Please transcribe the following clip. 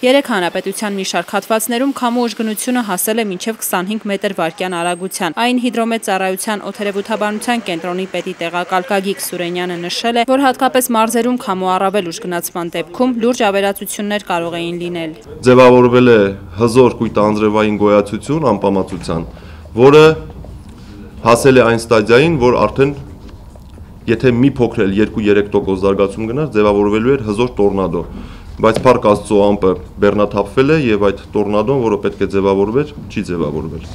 Երեք հանրապետության մի շարք հատվածներում քամու ուժգնությունը հասել է մինչև 25 մետր վարկյան արագության։ Այն հիդրոմետ ծառայության օթերևութաբանության կենտրոնի պետի տեղակալ Գագիկ Սուրենյանը նշել է, որ հատկապես մարզերում քամու առավել ուժգնացման դեպքում լուրջ ավերածություններ կարող էին լինել։ Ձևավորվել է հզոր կույտ-անձրևային գոյացություն անպամացության, որը հասել է այն ստադիային, որ արդեն եթե մի փոքր էլ 2-3% զարգացում գնար, ձևավորվելու էր հզոր տորնադո բայց Փարք Աստծո ամպը բեռնաթափվել է եւ այդ տորնադոն, որը պետք է ձևավորվեր, չի ձևավորվել։